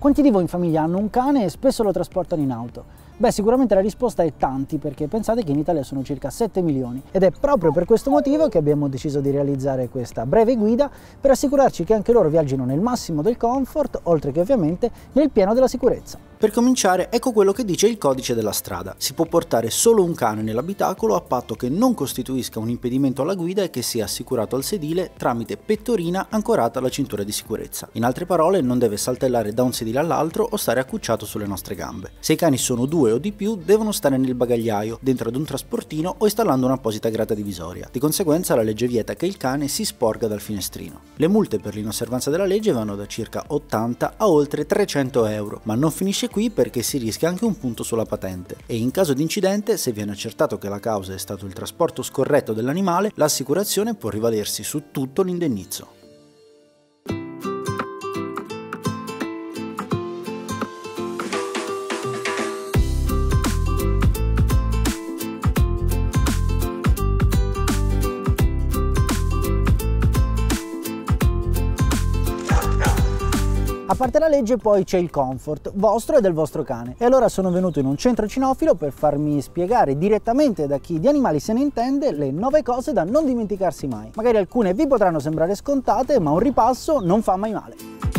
Quanti di voi in famiglia hanno un cane e spesso lo trasportano in auto? Beh, sicuramente la risposta è tanti, perché pensate che in Italia sono circa 7 milioni ed è proprio per questo motivo che abbiamo deciso di realizzare questa breve guida per assicurarci che anche loro viaggino nel massimo del comfort, oltre che ovviamente nel pieno della sicurezza. Per cominciare, ecco quello che dice il codice della strada. Si può portare solo un cane nell'abitacolo a patto che non costituisca un impedimento alla guida e che sia assicurato al sedile tramite pettorina ancorata alla cintura di sicurezza. In altre parole, non deve saltellare da un sedile all'altro o stare accucciato sulle nostre gambe. Se i cani sono due o di più, devono stare nel bagagliaio, dentro ad un trasportino o installando un'apposita grata divisoria. Di conseguenza, la legge vieta che il cane si sporga dal finestrino. Le multe per l'inosservanza della legge vanno da circa 80 a oltre 300 euro, ma non finisce qui perché si rischia anche un punto sulla patente e in caso di incidente, se viene accertato che la causa è stato il trasporto scorretto dell'animale, l'assicurazione può rivalersi su tutto l'indennizzo. Parte la legge poi c'è il comfort, vostro e del vostro cane. E allora sono venuto in un centro cinofilo per farmi spiegare direttamente da chi di animali se ne intende le nove cose da non dimenticarsi mai. Magari alcune vi potranno sembrare scontate, ma un ripasso non fa mai male.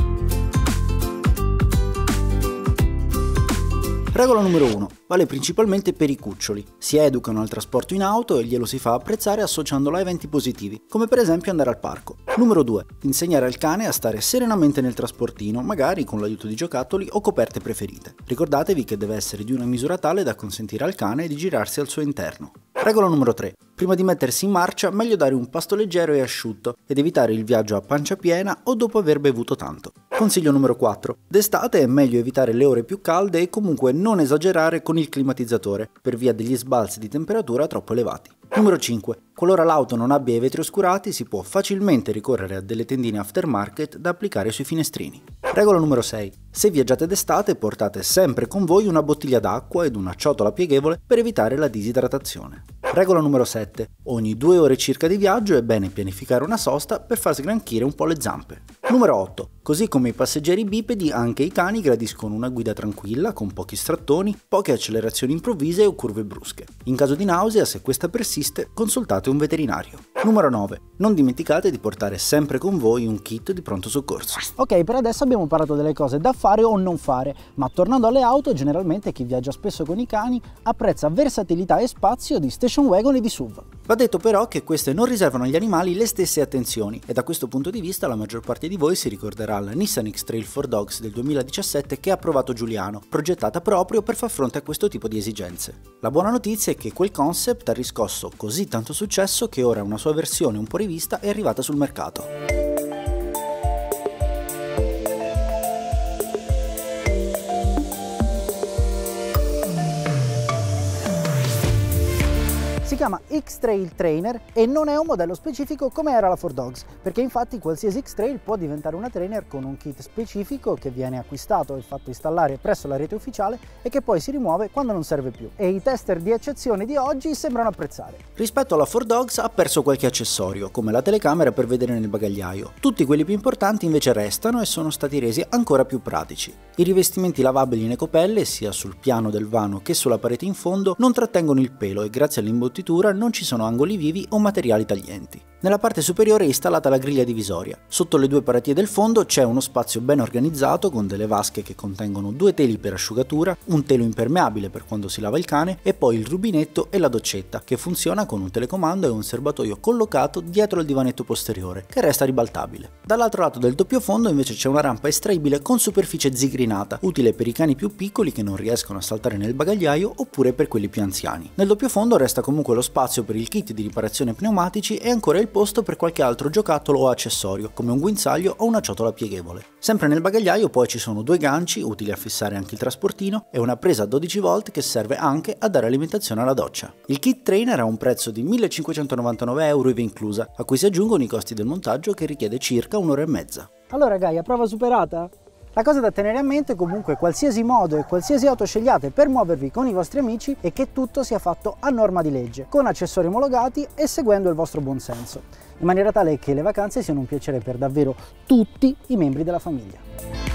Regola numero 1. Vale principalmente per i cuccioli. Si educano al trasporto in auto e glielo si fa apprezzare associandolo a eventi positivi, come per esempio andare al parco. Numero 2. Insegnare al cane a stare serenamente nel trasportino, magari con l'aiuto di giocattoli o coperte preferite. Ricordatevi che deve essere di una misura tale da consentire al cane di girarsi al suo interno. Regola numero 3. Prima di mettersi in marcia, meglio dare un pasto leggero e asciutto ed evitare il viaggio a pancia piena o dopo aver bevuto tanto. Consiglio numero 4. D'estate è meglio evitare le ore più calde e comunque non esagerare con il climatizzatore, per via degli sbalzi di temperatura troppo elevati. Numero 5. Qualora l'auto non abbia i vetri oscurati, si può facilmente ricorrere a delle tendine aftermarket da applicare sui finestrini. Regola numero 6. Se viaggiate d'estate, portate sempre con voi una bottiglia d'acqua ed una ciotola pieghevole per evitare la disidratazione. Regola numero 7. Ogni due ore circa di viaggio è bene pianificare una sosta per far sgranchire un po' le zampe. Numero 8. Così come i passeggeri bipedi, anche i cani gradiscono una guida tranquilla, con pochi strattoni, poche accelerazioni improvvise o curve brusche. In caso di nausea, se questa persiste, consultate un veterinario. Numero 9. Non dimenticate di portare sempre con voi un kit di pronto soccorso. Ok, per adesso abbiamo parlato delle cose da fare o non fare, ma tornando alle auto, generalmente chi viaggia spesso con i cani apprezza versatilità e spazio di station wagon e di SUV. Va detto però che queste non riservano agli animali le stesse attenzioni e da questo punto di vista la maggior parte di voi si ricorderà la Nissan X-Trail for Dogs del 2017 che ha approvato Giuliano, progettata proprio per far fronte a questo tipo di esigenze. La buona notizia è che quel concept ha riscosso così tanto successo che ora una sua versione un po' rivista è arrivata sul mercato. X-Trail Trainer e non è un modello specifico come era la Ford Dogs, perché infatti qualsiasi X-Trail può diventare una trainer con un kit specifico che viene acquistato e fatto installare presso la rete ufficiale e che poi si rimuove quando non serve più. E i tester di eccezione di oggi sembrano apprezzare. Rispetto alla Ford Dogs ha perso qualche accessorio, come la telecamera per vedere nel bagagliaio. Tutti quelli più importanti invece restano e sono stati resi ancora più pratici. I rivestimenti lavabili in ecopelle, sia sul piano del vano che sulla parete in fondo, non trattengono il pelo e grazie all'imbottitura non ci sono angoli vivi o materiali taglienti. Nella parte superiore è installata la griglia divisoria. Sotto le due paratie del fondo c'è uno spazio ben organizzato con delle vasche che contengono due teli per asciugatura, un telo impermeabile per quando si lava il cane e poi il rubinetto e la doccetta che funziona con un telecomando e un serbatoio collocato dietro il divanetto posteriore che resta ribaltabile. Dall'altro lato del doppio fondo invece c'è una rampa estraibile con superficie zigrinata, utile per i cani più piccoli che non riescono a saltare nel bagagliaio oppure per quelli più anziani. Nel doppio fondo resta comunque lo spazio per il kit di riparazione pneumatici e ancora il posto per qualche altro giocattolo o accessorio, come un guinzaglio o una ciotola pieghevole. Sempre nel bagagliaio poi ci sono due ganci, utili a fissare anche il trasportino, e una presa a 12 volt che serve anche a dare alimentazione alla doccia. Il kit trainer ha un prezzo di 1599 euro IVA inclusa, a cui si aggiungono i costi del montaggio che richiede circa un'ora e mezza. Allora Gaia, prova superata? La cosa da tenere a mente comunque qualsiasi modo e qualsiasi auto scegliate per muovervi con i vostri amici è che tutto sia fatto a norma di legge, con accessori omologati e seguendo il vostro buonsenso, in maniera tale che le vacanze siano un piacere per davvero tutti i membri della famiglia.